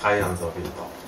海洋想做较好。